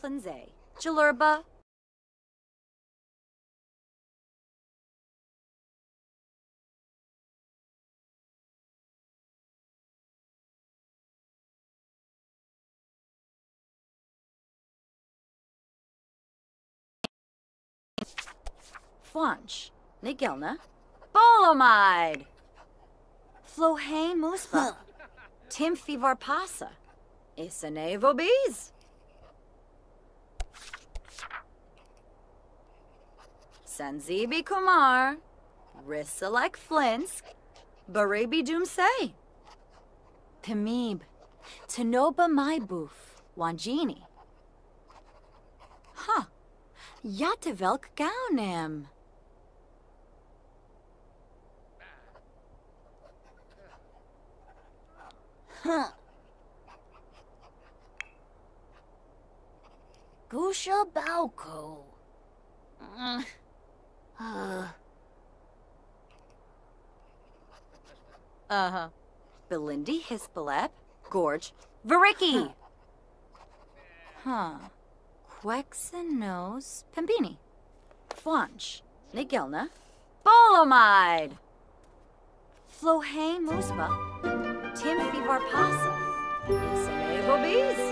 Planze, Jalurba, Fwanch, Nigilna, Bolomide, Flohain Muspa, Timfi Varpasa, Isanevo Bees. Sanzibi Kumar, Risalek Flinsk, Barabi Doomsay, Pimib, Tanoba Maiboof, Wanjini. Huh. Yatavelk Gaunim. Huh. Gusha Bauko. Uh-huh. Belindi Hispalep, Gorge, Variki. Huh. Quexenos, Pembini, Fwanch, Nigilna, Bolomide, Flohain Muspa, Timothy Varpasa, Isanevo Bees.